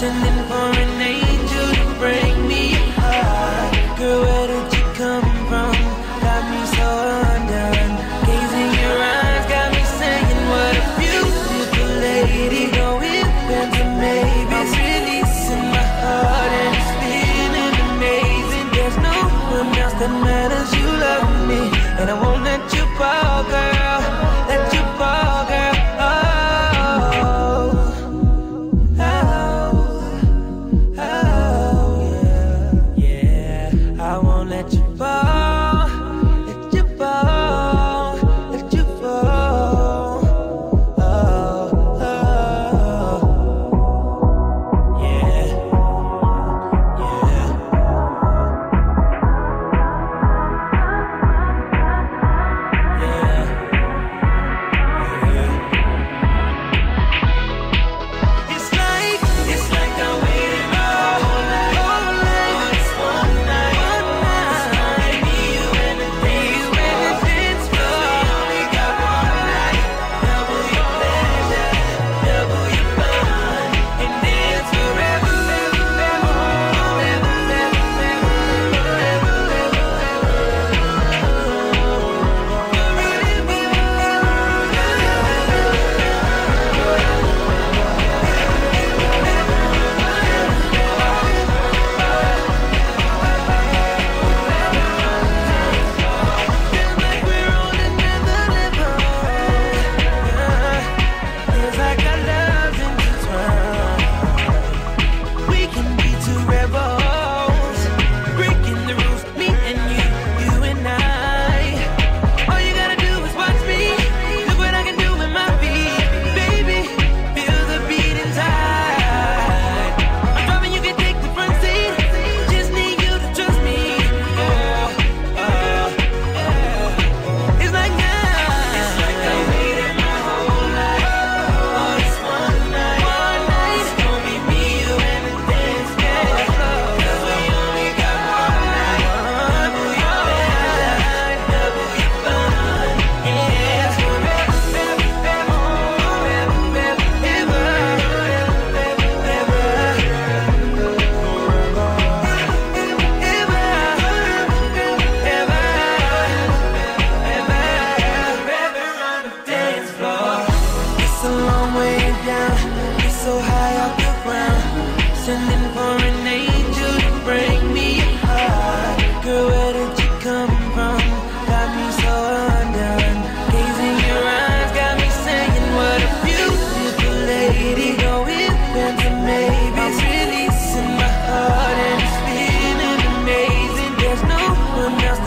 in the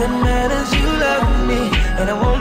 that matters. You love me, and I won't.